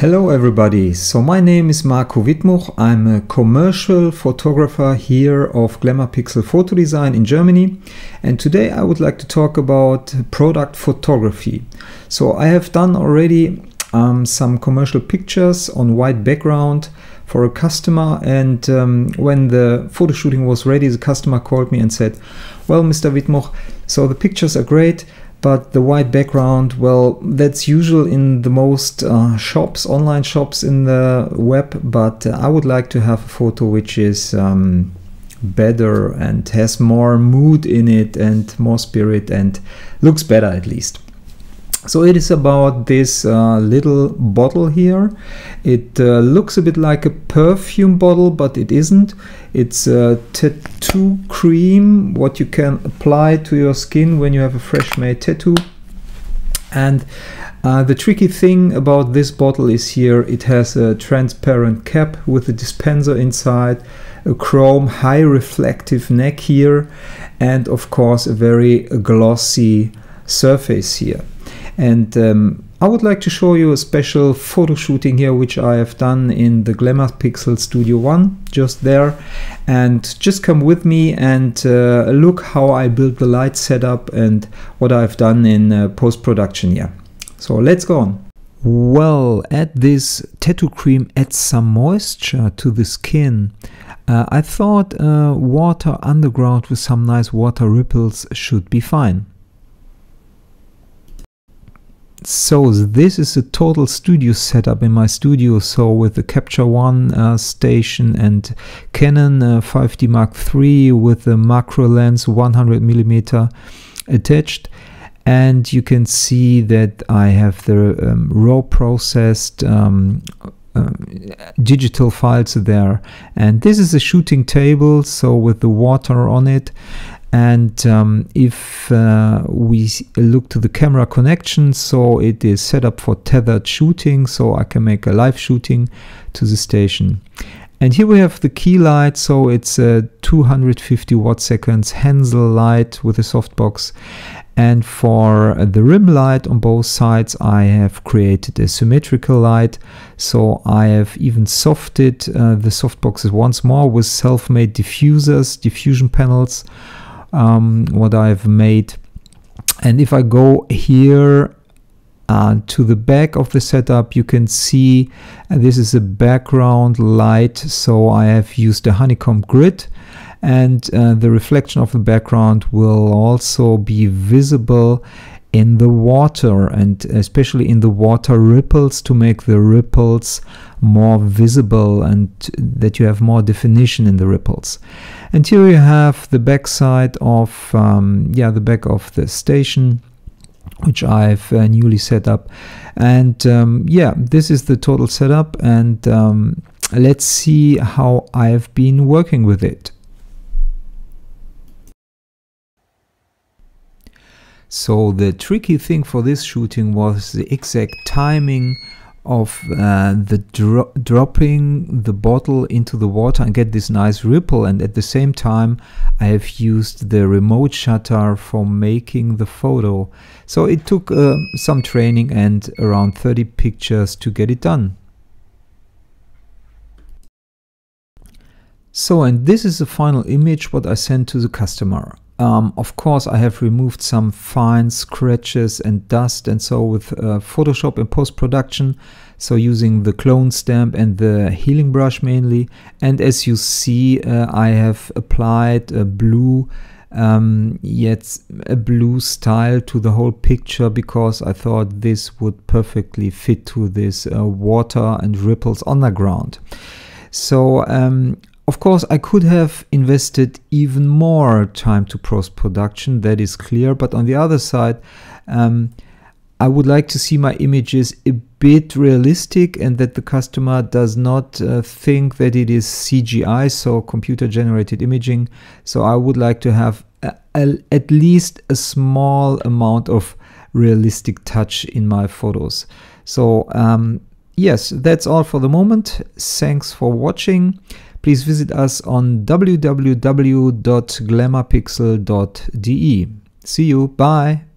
Hello everybody, so my name is Marco Wydmuch. I'm a commercial photographer here of Glamour Pixel Photo Design in Germany and today I would like to talk about product photography. So I have done already um, some commercial pictures on white background for a customer and um, when the photo shooting was ready the customer called me and said well Mr. Wydmuch so the pictures are great but the white background well that's usual in the most uh, shops online shops in the web but uh, i would like to have a photo which is um, better and has more mood in it and more spirit and looks better at least so it is about this uh, little bottle here. It uh, looks a bit like a perfume bottle, but it isn't. It's a tattoo cream, what you can apply to your skin when you have a fresh made tattoo. And uh, the tricky thing about this bottle is here it has a transparent cap with a dispenser inside, a chrome high reflective neck here, and of course a very glossy surface here. And um, I would like to show you a special photo shooting here, which I have done in the Glamour Pixel Studio One, just there. And just come with me and uh, look how I built the light setup and what I've done in uh, post-production here. So let's go on. Well, add this tattoo cream adds some moisture to the skin. Uh, I thought uh, water underground with some nice water ripples should be fine. So this is a total studio setup in my studio. So with the Capture One uh, station and Canon uh, 5D Mark III with the macro lens 100 millimeter attached. And you can see that I have the um, raw processed um, uh, digital files there. And this is a shooting table, so with the water on it and um, if uh, we look to the camera connection so it is set up for tethered shooting so I can make a live shooting to the station. And here we have the key light so it's a 250 watt seconds Hensel light with a softbox. And for the rim light on both sides I have created a symmetrical light. So I have even softed uh, the softboxes once more with self-made diffusers diffusion panels um, what I've made. And if I go here uh, to the back of the setup, you can see uh, this is a background light. So I have used a honeycomb grid and uh, the reflection of the background will also be visible in the water and especially in the water ripples to make the ripples more visible and that you have more definition in the ripples. And here you have the back side of um, yeah the back of the station which I've uh, newly set up and um, yeah this is the total setup and um, let's see how I've been working with it. So the tricky thing for this shooting was the exact timing of uh, the dro dropping the bottle into the water and get this nice ripple. And at the same time I have used the remote shutter for making the photo. So it took uh, some training and around 30 pictures to get it done. So and this is the final image what I sent to the customer um, of course, I have removed some fine scratches and dust and so with uh, Photoshop in post-production, so using the clone stamp and the healing brush mainly. And as you see, uh, I have applied a blue um, yet a blue style to the whole picture because I thought this would perfectly fit to this uh, water and ripples on the ground. So um, of course, I could have invested even more time to post production, that is clear. But on the other side, um, I would like to see my images a bit realistic and that the customer does not uh, think that it is CGI, so computer generated imaging. So I would like to have a, a, at least a small amount of realistic touch in my photos. So um, yes, that's all for the moment. Thanks for watching please visit us on www.glamourpixel.de. See you. Bye.